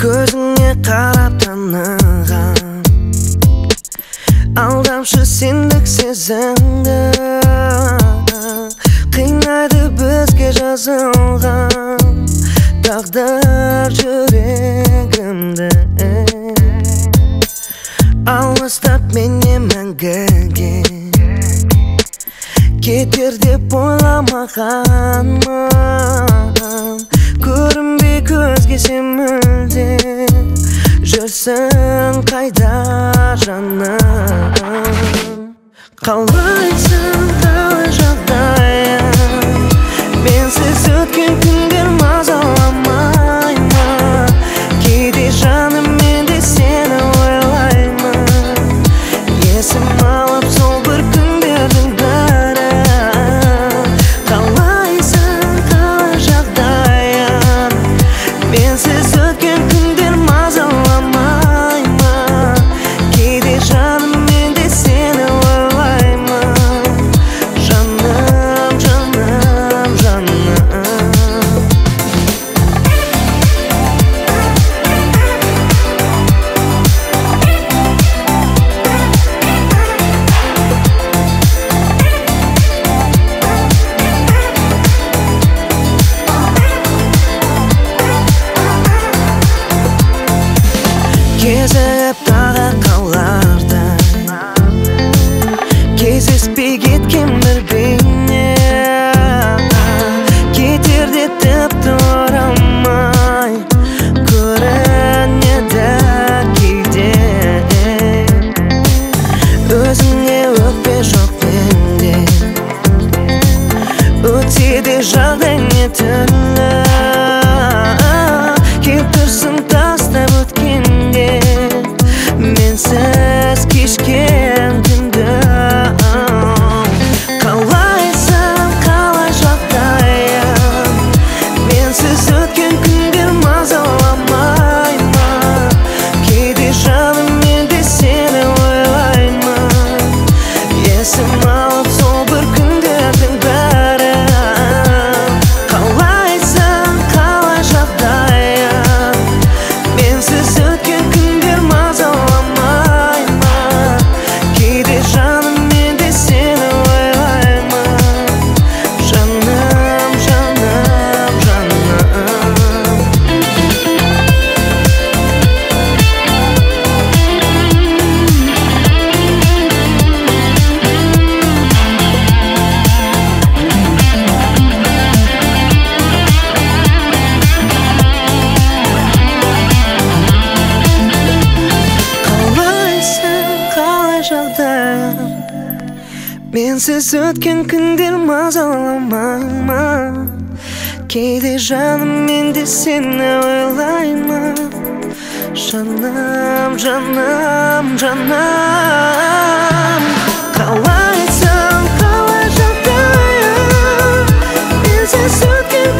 көзіңе қарап таныған алдамшы сендік сезімді қинайды бізге жазылған тағдыр жүрегімді алыстап менен мәңгіге кетер деп ойламағанмын қалайсың қалай жағдайың менсіз өткен күндер мазаламай ма кейде жаным мен де сені ойлаймын есім кезіп тағы қаларда кездеспей кеткен бір бейне кетерде тіпті оралмай көрінеді кейде өзіңе өкпе жоқ менде өтсе де жағдай не түрлі менсіз өткен күндер мазаламай ма кейде жаным мен де сені ойлаймын жаным жаным жаным қалайсың қалай жағдайың менсіз өткен